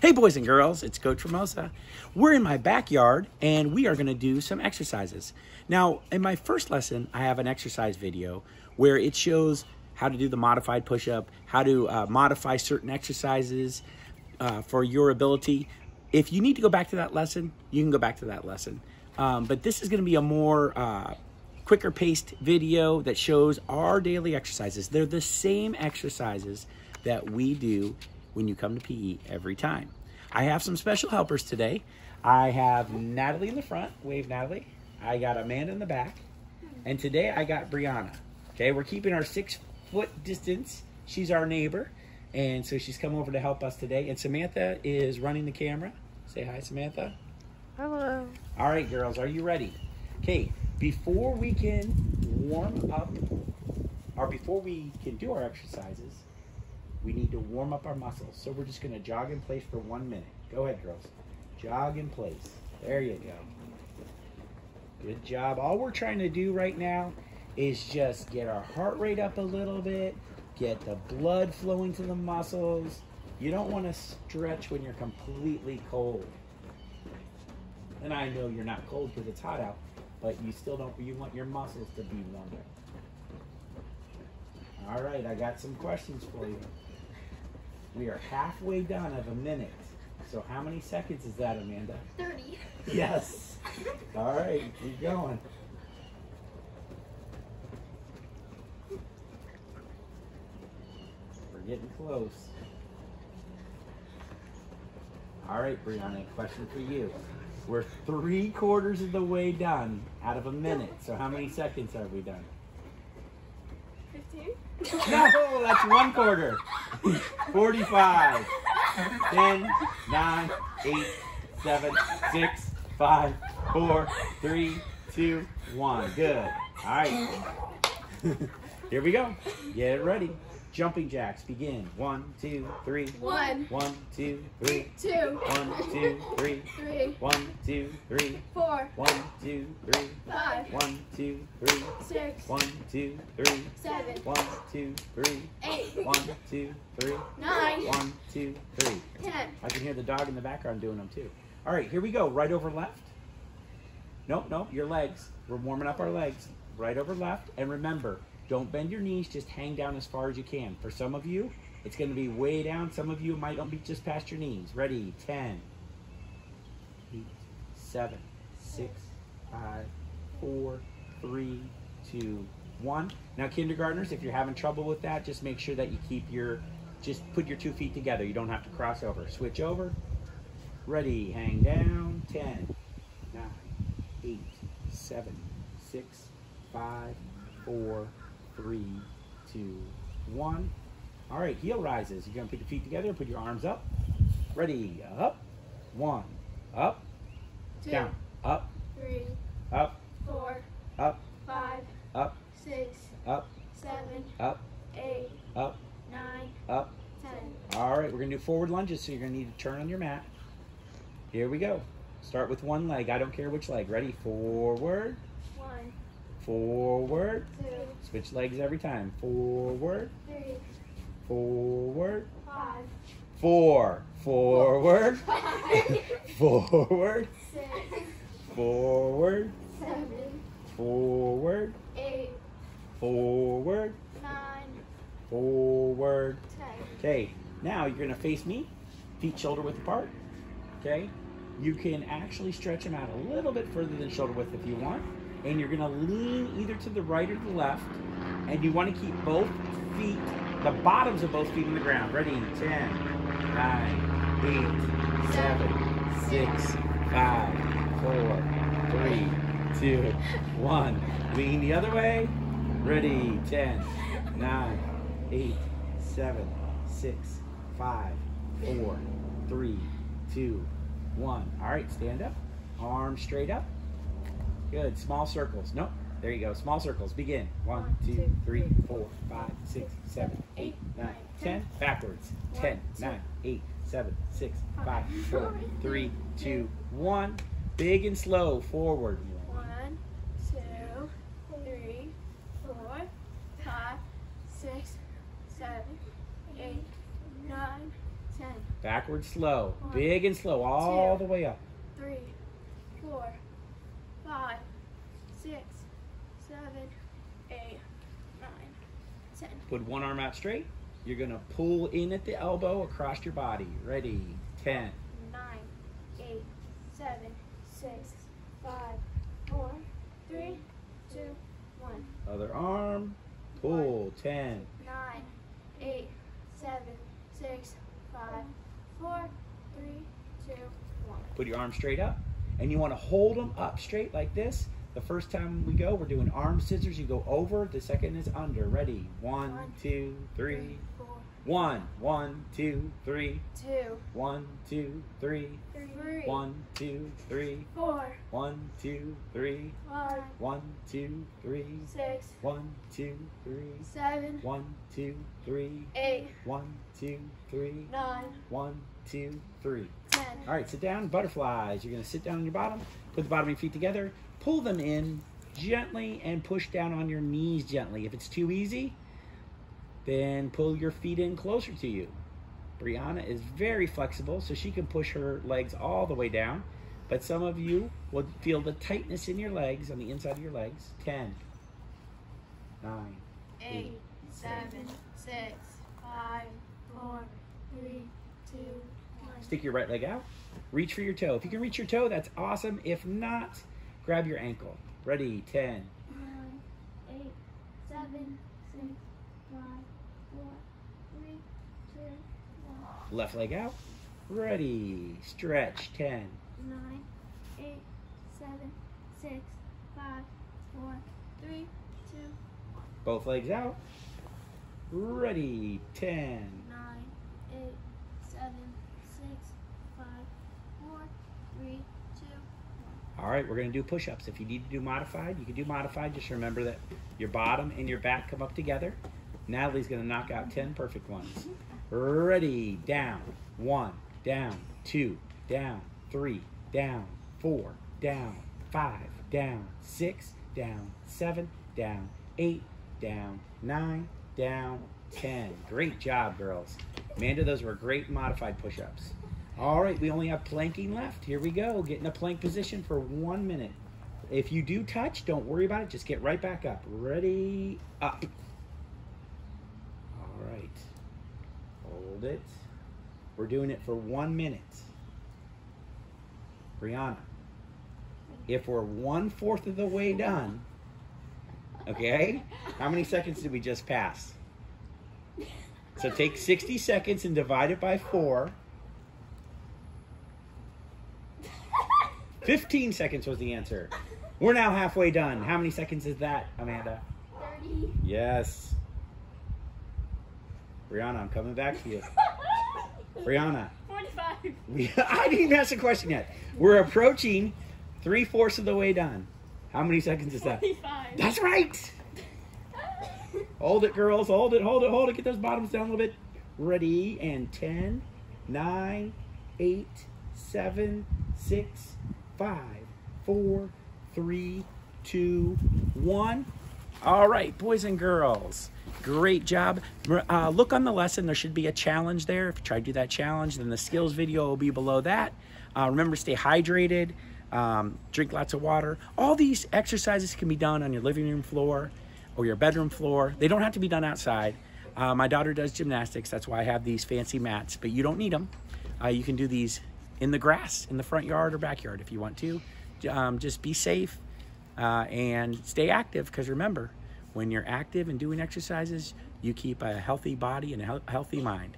Hey, boys and girls, it's Coach Formosa. We're in my backyard and we are going to do some exercises. Now, in my first lesson, I have an exercise video where it shows how to do the modified push up, how to uh, modify certain exercises uh, for your ability. If you need to go back to that lesson, you can go back to that lesson. Um, but this is going to be a more uh, quicker paced video that shows our daily exercises. They're the same exercises that we do when you come to PE every time. I have some special helpers today. I have Natalie in the front. Wave, Natalie. I got Amanda in the back. And today I got Brianna. Okay, we're keeping our six foot distance. She's our neighbor. And so she's come over to help us today. And Samantha is running the camera. Say hi, Samantha. Hello. All right, girls, are you ready? Okay, before we can warm up, or before we can do our exercises, we need to warm up our muscles. So we're just gonna jog in place for one minute. Go ahead, girls. Jog in place. There you go. Good job. All we're trying to do right now is just get our heart rate up a little bit, get the blood flowing to the muscles. You don't want to stretch when you're completely cold. And I know you're not cold because it's hot out, but you still don't, you want your muscles to be warm. All right, I got some questions for you. We are halfway done of a minute. So how many seconds is that, Amanda? 30. Yes. All right, keep going. We're getting close. All right, Brianna, question for you. We're three quarters of the way done out of a minute. So how many seconds have we done? 15. No, that's one quarter. 45. 10, 9, 8, 7, 6, 5, 4, 3, 2, 1. Good. All right. Here we go. Get ready. Jumping jacks begin. One, two, three. One. One, two, three. Two. One, two, three. Three. One, two, three. Four. One, two, three. Five. One, two, three. Six. One, two, three. Seven. One, two, three. Eight. One, two, three. Nine. One, two, three. Ten. I can hear the dog in the background doing them too. All right, here we go. Right over left. Nope, nope, your legs. We're warming up our legs. Right over left. And remember, don't bend your knees, just hang down as far as you can. For some of you, it's going to be way down. Some of you might not be just past your knees. Ready? 10, 8, 7, 6, 5, 4, 3, 2, 1. Now, kindergartners, if you're having trouble with that, just make sure that you keep your, just put your two feet together. You don't have to cross over. Switch over. Ready? Hang down. 10, 9, 8, 7, 6, 5, 4, three, two, one. All right, heel rises. You're gonna put your feet together, put your arms up. Ready, up, one, up, Two. down, up, Three. up, Four. up, Five. up, Six. up, Seven. up, Eight. up, Nine. up. Ten. All right, we're gonna do forward lunges, so you're gonna need to turn on your mat. Here we go. Start with one leg. I don't care which leg. Ready? Forward. Forward. Two. Switch legs every time. Forward, Three. forward, Five. four, forward, Five. forward, Six. forward, Seven. forward, Eight. forward, Nine. forward. Ten. Okay, now you're gonna face me, feet shoulder width apart. Okay, you can actually stretch them out a little bit further than shoulder width if you want, and you're gonna lean either to the right or the left, and you want to keep both feet, the bottoms of both feet on the ground. Ready? 10, 9, 8, 7, 6, 5, 4, 3, 2, 1. Lean the other way. Ready? 10, 9, 8, 7, 6, 5, 4, 3, 2, 1. All right, stand up. Arms straight up. Good. Small circles. Nope. There you go. Small circles. Begin. One, two, three, four, five, six, seven, eight, nine, ten. Backwards. Ten, nine, eight, seven, six, five, four, three, two, one. Big and slow. Forward. One, two, three, four, five, six, seven, eight, nine, ten. Backwards slow. Big and slow all the way up. three, four, five, six, seven, eight, nine, ten. Put one arm out straight. You're going to pull in at the elbow across your body. Ready? 10. nine, eight, seven, six, five, four, three, two, one. Other arm. Pull. 10. Nine, eight, seven, six, five, four, three, two, one. Put your arms straight up. And you want to hold them up straight like this. The first time we go, we're doing arm scissors. You go over. The second is under. Ready? One, One, two, three. four, One, one, two, three. two, One, two, three. three, One, two, three. four, One, two, three. five, One, two, three. six, One, two, three. seven, One, two, three. eight, One, two, three. nine, One, two, three. ten. All right, sit down, butterflies. You're gonna sit down on your bottom, put the bottom of your feet together, pull them in gently, and push down on your knees gently. If it's too easy, then pull your feet in closer to you. Brianna is very flexible, so she can push her legs all the way down. But some of you will feel the tightness in your legs, on the inside of your legs. 10, 9, Eight, seven, six, five, four, three, two, one. Stick your right leg out. Reach for your toe. If you can reach your toe, that's awesome. If not, grab your ankle. Ready? 10, Nine, eight, seven, six, five, four, three, two, one. Left leg out. Ready. Stretch. 10. Nine, eight, seven, six, five, four, three, two, Both legs out. Ready. 10. nine, eight, seven, six, five, four, three, two, one. All right, we're going to do push ups. If you need to do modified, you can do modified. Just remember that your bottom and your back come up together. Natalie's going to knock out 10 perfect ones. Ready. Down. One. Down. Two. Down. Three. Down. Four. Down. Five. Down. Six. Down. Seven. Down. Eight. Down. Nine. Down. 10. Great job, girls. Amanda, those were great modified push ups. All right, we only have planking left. Here we go. Get in a plank position for one minute. If you do touch, don't worry about it. Just get right back up. Ready, up. All right. Hold it. We're doing it for one minute. Brianna, if we're one fourth of the way done, okay, how many seconds did we just pass? So take 60 seconds and divide it by four. 15 seconds was the answer. We're now halfway done. How many seconds is that, Amanda? Thirty. Yes. Brianna, I'm coming back to you. Brianna, Forty-five. we, I didn't even ask a question yet. We're approaching three fourths of the way done. How many seconds is that? Forty-five. That's right. Hold it, girls. Hold it, hold it, hold it. Get those bottoms down a little bit. Ready, and 10, 9, 8, 7, 6, 5, 4, 3, 2, 1. All right, boys and girls. Great job. Uh, look on the lesson. There should be a challenge there. If you try to do that challenge, then the skills video will be below that. Uh, remember, stay hydrated. Um, drink lots of water. All these exercises can be done on your living room floor or your bedroom floor. They don't have to be done outside. Uh, my daughter does gymnastics. That's why I have these fancy mats, but you don't need them. Uh, you can do these in the grass, in the front yard or backyard if you want to. Um, just be safe uh, and stay active because remember, when you're active and doing exercises, you keep a healthy body and a healthy mind.